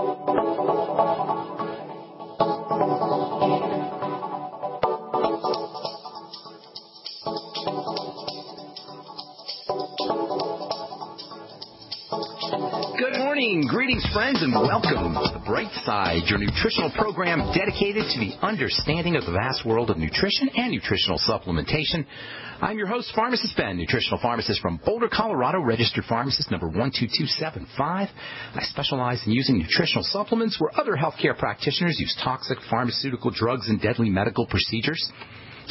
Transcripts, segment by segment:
Thank you. Greetings, friends, and welcome to The Bright Side, your nutritional program dedicated to the understanding of the vast world of nutrition and nutritional supplementation. I'm your host, Pharmacist Ben, nutritional pharmacist from Boulder, Colorado, registered pharmacist number 12275. I specialize in using nutritional supplements where other healthcare practitioners use toxic pharmaceutical drugs and deadly medical procedures.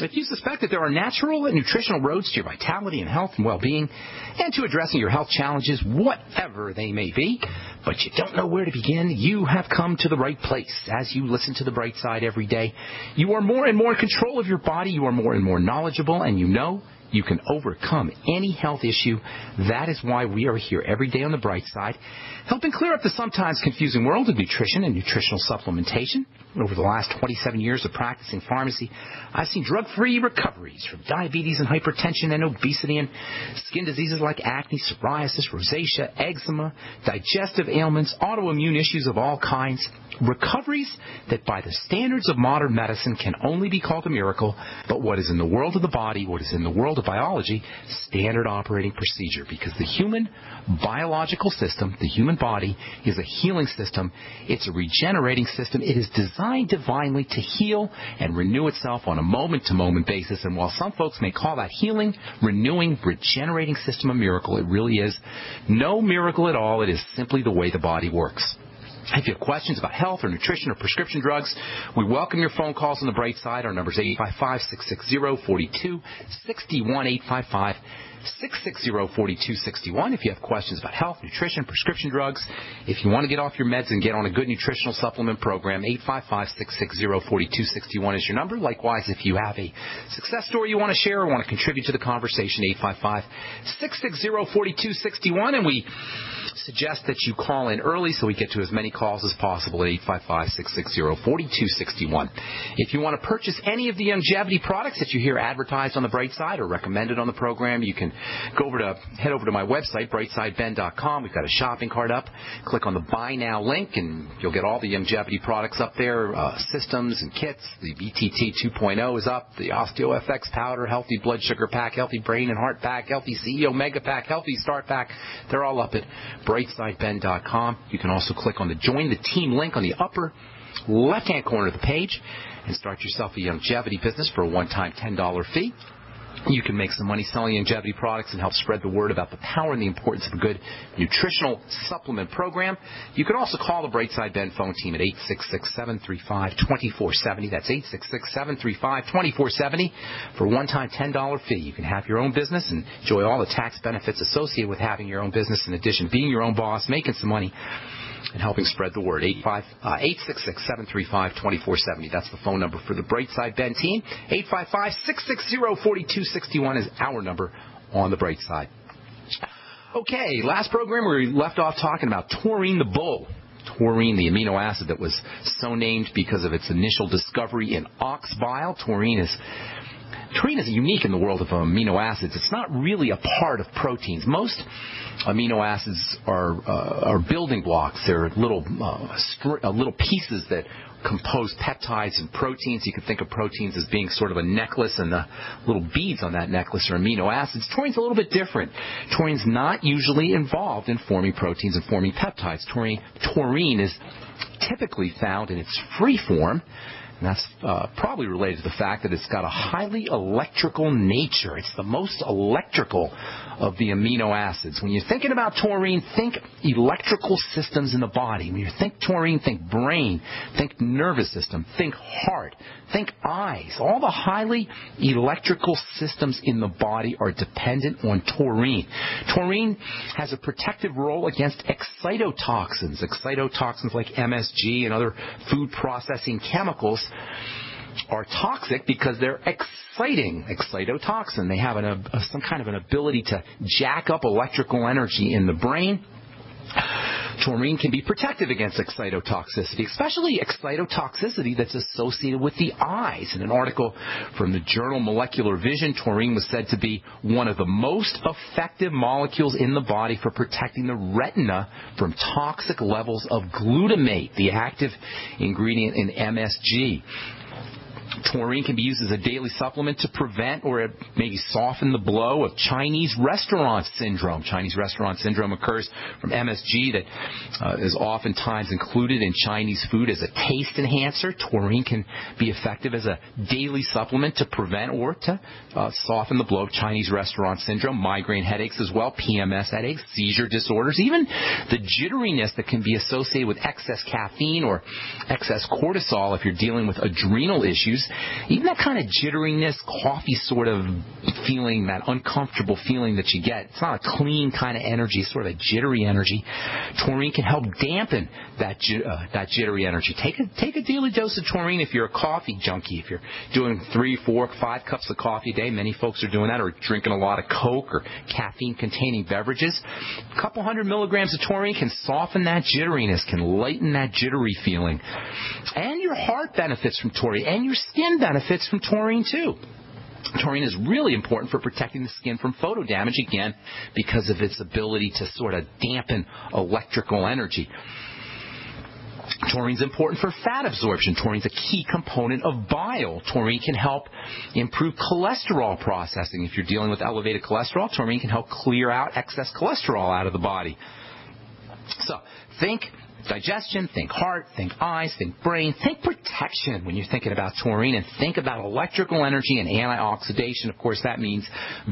If you suspect that there are natural and nutritional roads to your vitality and health and well-being and to addressing your health challenges, whatever they may be, but you don't know where to begin, you have come to the right place. As you listen to the bright side every day, you are more and more in control of your body, you are more and more knowledgeable, and you know you can overcome any health issue. That is why we are here every day on the bright side, helping clear up the sometimes confusing world of nutrition and nutritional supplementation. Over the last 27 years of practicing pharmacy, I've seen drug-free recoveries from diabetes and hypertension and obesity and skin diseases like acne, psoriasis, rosacea, eczema, digestive ailments, autoimmune issues of all kinds. Recoveries that by the standards of modern medicine can only be called a miracle, but what is in the world of the body, what is in the world of biology, standard operating procedure because the human biological system, the human body, is a healing system. It's a regenerating system. It is designed divinely to heal and renew itself on a moment to moment basis. And while some folks may call that healing, renewing, regenerating system a miracle, it really is no miracle at all. It is simply the way the body works. If you have questions about health or nutrition or prescription drugs, we welcome your phone calls on the bright side. Our number is 855-660-4261, 855 660-4261 if you have questions about health, nutrition, prescription drugs. If you want to get off your meds and get on a good nutritional supplement program, 855-660-4261 is your number. Likewise, if you have a success story you want to share or want to contribute to the conversation, 855-660-4261 and we suggest that you call in early so we get to as many calls as possible at 855-660-4261. If you want to purchase any of the Youngevity products that you hear advertised on the bright side or recommended on the program, you can go over to head over to my website, brightsideben.com. We've got a shopping cart up. Click on the Buy Now link, and you'll get all the Youngevity products up there, uh, systems and kits. The BTT 2.0 is up. The OsteoFX powder, healthy blood sugar pack, healthy brain and heart pack, healthy CEO mega pack, healthy start pack. They're all up at brightsideben.com. You can also click on the Join the Team link on the upper left-hand corner of the page and start yourself a Youngevity business for a one-time $10 fee. You can make some money selling Youngevity products and help spread the word about the power and the importance of a good nutritional supplement program. You can also call the Brightside Ben phone team at 866-735-2470. That's 866-735-2470 for a one-time $10 fee. You can have your own business and enjoy all the tax benefits associated with having your own business in addition being your own boss, making some money and helping spread the word. 866-735-2470. Uh, That's the phone number for the Brightside Ben team. 855-660-4261 is our number on the Bright Side. Okay, last program we left off talking about taurine the bull. Taurine, the amino acid that was so named because of its initial discovery in ox bile. Taurine is Taurine is unique in the world of amino acids. It's not really a part of proteins. Most amino acids are uh, are building blocks. They're little uh, str- uh, little pieces that compose peptides and proteins. You can think of proteins as being sort of a necklace, and the little beads on that necklace are amino acids. Taurine's a little bit different. Taurine's not usually involved in forming proteins and forming peptides. Taurine, taurine is typically found in its free form and that's uh, probably related to the fact that it's got a highly electrical nature. It's the most electrical of the amino acids. When you're thinking about taurine, think electrical systems in the body. When you think taurine, think brain, think nervous system, think heart, think eyes. All the highly electrical systems in the body are dependent on taurine. Taurine has a protective role against excitotoxins. Excitotoxins like MSG and other food processing chemicals are toxic because they're exciting excitotoxin. They have an, a, some kind of an ability to jack up electrical energy in the brain. Taurine can be protective against excitotoxicity, especially excitotoxicity that's associated with the eyes. In an article from the journal Molecular Vision, taurine was said to be one of the most effective molecules in the body for protecting the retina from toxic levels of glutamate, the active ingredient in MSG. Taurine can be used as a daily supplement to prevent or maybe soften the blow of Chinese restaurant syndrome. Chinese restaurant syndrome occurs from MSG that uh, is oftentimes included in Chinese food as a taste enhancer. Taurine can be effective as a daily supplement to prevent or to uh, soften the blow of Chinese restaurant syndrome, migraine headaches as well, PMS headaches, seizure disorders, even the jitteriness that can be associated with excess caffeine or excess cortisol if you're dealing with adrenal issues even that kind of jitteriness, coffee sort of feeling, that uncomfortable feeling that you get, it's not a clean kind of energy, sort of a jittery energy. Taurine can help dampen that uh, that jittery energy. Take a take a daily dose of taurine if you're a coffee junkie. If you're doing three, four, five cups of coffee a day, many folks are doing that, or drinking a lot of Coke or caffeine-containing beverages. A couple hundred milligrams of taurine can soften that jitteriness, can lighten that jittery feeling, and your heart benefits from taurine, and your skin benefits from taurine too. Taurine is really important for protecting the skin from photo damage, again, because of its ability to sort of dampen electrical energy. Taurine is important for fat absorption. Taurine is a key component of bile. Taurine can help improve cholesterol processing. If you're dealing with elevated cholesterol, taurine can help clear out excess cholesterol out of the body. So, think digestion, think heart, think eyes, think brain, think protection when you're thinking about taurine, and think about electrical energy and antioxidation. Of course, that means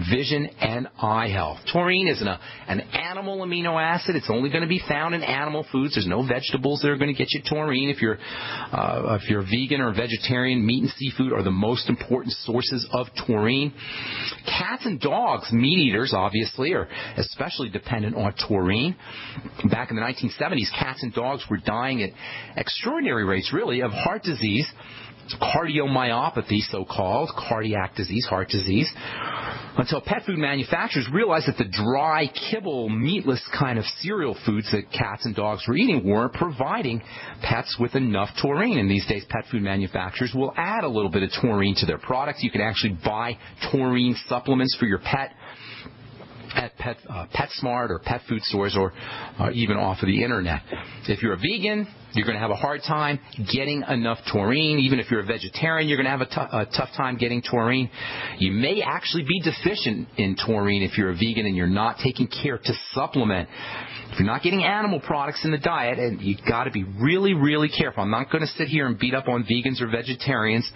vision and eye health. Taurine is an, an animal amino acid. It's only going to be found in animal foods. There's no vegetables that are going to get you taurine. If you're uh, if you're vegan or vegetarian, meat and seafood are the most important sources of taurine. Cats and dogs, meat eaters, obviously, are especially dependent on taurine. Back in the 1970s, cats and dogs were dying at extraordinary rates, really, of heart disease, cardiomyopathy, so called, cardiac disease, heart disease, until pet food manufacturers realized that the dry, kibble, meatless kind of cereal foods that cats and dogs were eating weren't providing pets with enough taurine. And these days, pet food manufacturers will add a little bit of taurine to their products. You can actually buy taurine supplements for your pet at Pet, uh, PetSmart or pet food stores or uh, even off of the internet. If you're a vegan, you're going to have a hard time getting enough taurine. Even if you're a vegetarian, you're going to have a, t- a tough time getting taurine. You may actually be deficient in taurine if you're a vegan and you're not taking care to supplement. If you're not getting animal products in the diet, and you've got to be really, really careful. I'm not going to sit here and beat up on vegans or vegetarians,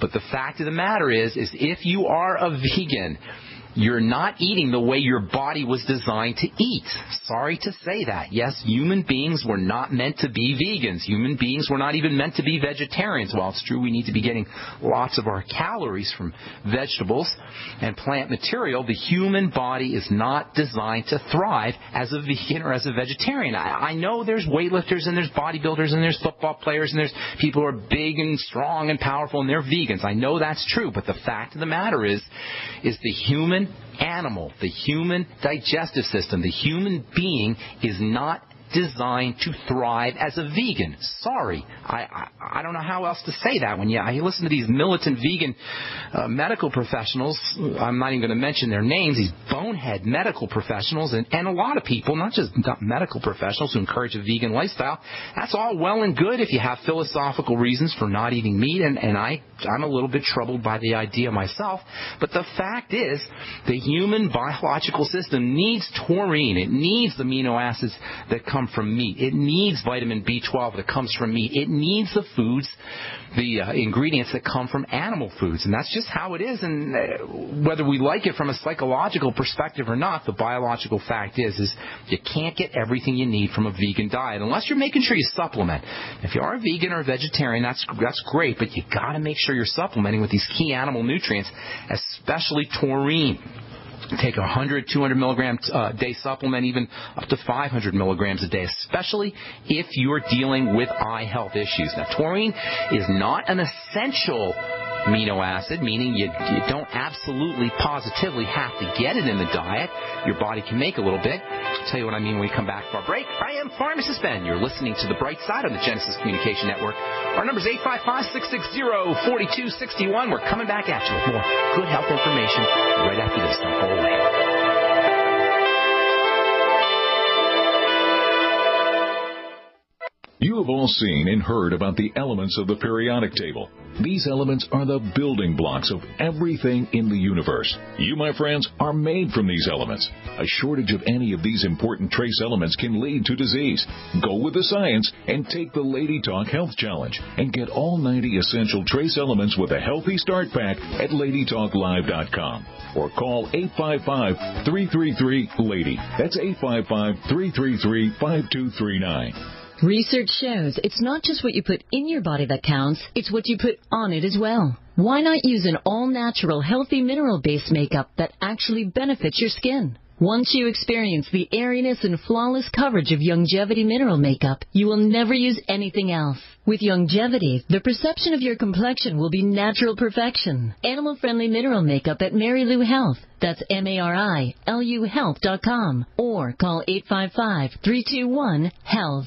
but the fact of the matter is, is if you are a vegan, you're not eating the way your body was designed to eat. Sorry to say that. Yes, human beings were not meant to be vegans. Human beings were not even meant to be vegetarians. While it's true we need to be getting lots of our calories from vegetables and plant material, the human body is not designed to thrive as a vegan or as a vegetarian. I, I know there's weightlifters and there's bodybuilders and there's football players and there's people who are big and strong and powerful and they're vegans. I know that's true, but the fact of the matter is, is the human animal, the human digestive system, the human being is not designed to thrive as a vegan. Sorry, I, I, I don't know how else to say that when you listen to these militant vegan uh, medical professionals. I'm not even going to mention their names. These bonehead medical professionals and, and a lot of people, not just medical professionals who encourage a vegan lifestyle. That's all well and good if you have philosophical reasons for not eating meat, and, and I I'm a little bit troubled by the idea myself. But the fact is, the human biological system needs taurine. It needs amino acids that come from meat. It needs vitamin B12 that comes from meat. It needs the foods, the uh, ingredients that come from animal foods. And that's just how it is. And uh, whether we like it from a psychological perspective or not, the biological fact is, is you can't get everything you need from a vegan diet unless you're making sure you supplement. If you are a vegan or a vegetarian, that's, that's great, but you gotta make sure you're supplementing with these key animal nutrients, especially taurine take a 100, 200 milligram uh, day supplement, even up to 500 milligrams a day, especially if you're dealing with eye health issues. Now, taurine is not an essential amino acid, meaning you, you don't absolutely positively have to get it in the diet. Your body can make a little bit. I'll tell you what I mean when we come back from our break. I am Pharmacist Ben. You're listening to The Bright Side on the Genesis Communication Network. Our number is 855-660-4261. We're coming back at you with more good health information right after this. Don't go away. You have all seen and heard about the elements of the periodic table. These elements are the building blocks of everything in the universe. You, my friends, are made from these elements. A shortage of any of these important trace elements can lead to disease. Go with the science and take the Lady Talk Health Challenge and get all 90 essential trace elements with a healthy start pack at ladytalklive.com or call 855-333-LADY. That's 855-333-5239. Research shows it's not just what you put in your body that counts, it's what you put on it as well. Why not use an all-natural, healthy mineral-based makeup that actually benefits your skin? Once you experience the airiness and flawless coverage of Youngevity mineral makeup, you will never use anything else. With Youngevity, the perception of your complexion will be natural perfection. Animal-friendly mineral makeup at Marilu Health. That's M-A-R-I-L-U Health.com. Or call 855-321-HEALTH.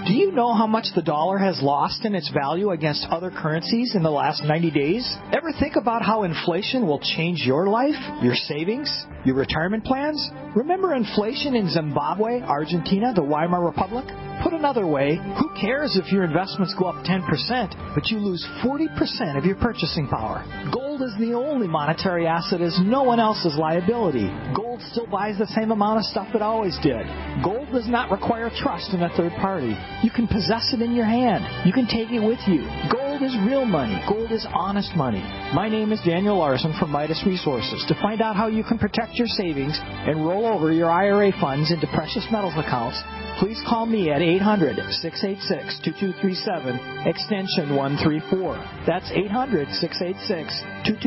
Do you know how much the dollar has lost in its value against other currencies in the last 90 days? Ever think about how inflation will change your life, your savings, your retirement plans? Remember inflation in Zimbabwe, Argentina, the Weimar Republic? Put another way, who cares if your investments go up 10%, but you lose 40% of your purchasing power? Gold is the only monetary asset as no one else's liability. Gold still buys the same amount of stuff it always did. Gold does not require trust in a third party. You can possess it in your hand. You can take it with you. Gold is real money. Gold is honest money. My name is Daniel Larson from Midas Resources. To find out how you can protect your savings and roll over your IRA funds into precious metals accounts, please call me at 800 686 2237 extension 134. That's 800 686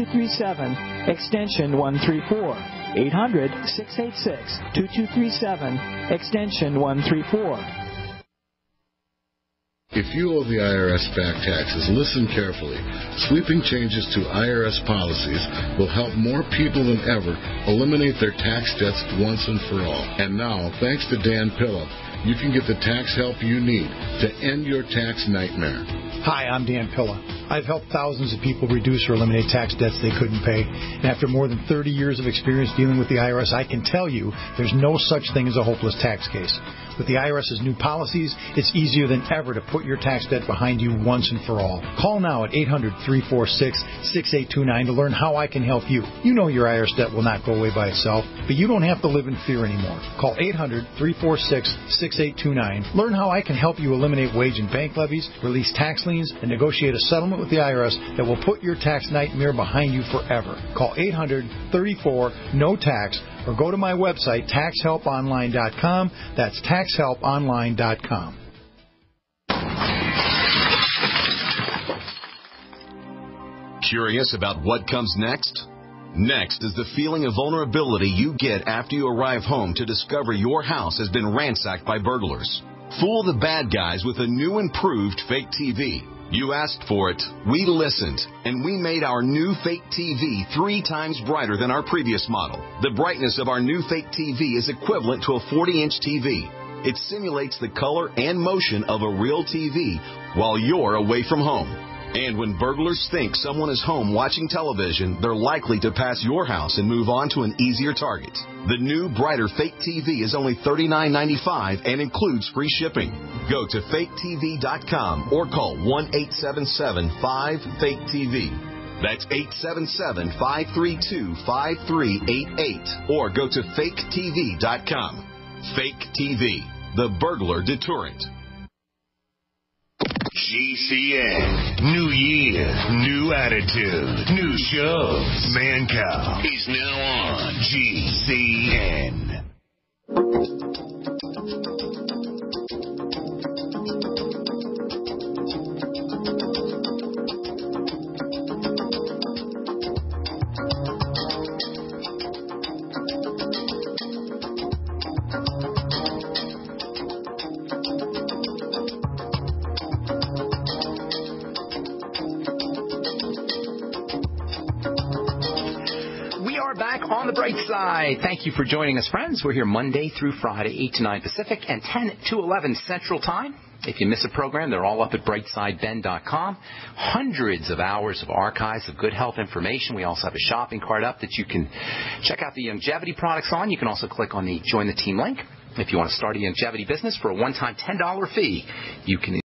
2237 extension 134. 800 686 2237 extension 134. If you owe the IRS back taxes, listen carefully. Sweeping changes to IRS policies will help more people than ever eliminate their tax debts once and for all. And now, thanks to Dan Pilla, you can get the tax help you need to end your tax nightmare. Hi, I'm Dan Pilla. I've helped thousands of people reduce or eliminate tax debts they couldn't pay. And after more than 30 years of experience dealing with the IRS, I can tell you there's no such thing as a hopeless tax case. With the IRS's new policies, it's easier than ever to put your tax debt behind you once and for all. Call now at 800 346 6829 to learn how I can help you. You know your IRS debt will not go away by itself, but you don't have to live in fear anymore. Call 800 346 6829. Learn how I can help you eliminate wage and bank levies, release tax liens, and negotiate a settlement with the IRS that will put your tax nightmare behind you forever. Call 800 34 no tax or go to my website, taxhelponline.com. That's taxhelponline.com. Curious about what comes next? Next is the feeling of vulnerability you get after you arrive home to discover your house has been ransacked by burglars. Fool the bad guys with a new improved fake TV. You asked for it, we listened, and we made our new fake TV three times brighter than our previous model. The brightness of our new fake TV is equivalent to a 40 inch TV. It simulates the color and motion of a real TV while you're away from home. And when burglars think someone is home watching television, they're likely to pass your house and move on to an easier target. The new, brighter Fake TV is only $39.95 and includes free shipping. Go to faketv.com or call 1 877 5 Fake TV. That's 877 532 5388 or go to faketv.com. Fake TV, the burglar deterrent. GCN. New year, new attitude, new shows. Mancow is now on GCN. Bright side. Thank you for joining us, friends. We're here Monday through Friday, 8 to 9 Pacific and 10 to 11 Central Time. If you miss a program, they're all up at brightsideben.com. Hundreds of hours of archives of good health information. We also have a shopping cart up that you can check out the Youngevity products on. You can also click on the Join the Team link. If you want to start a Youngevity business for a one-time $10 fee, you can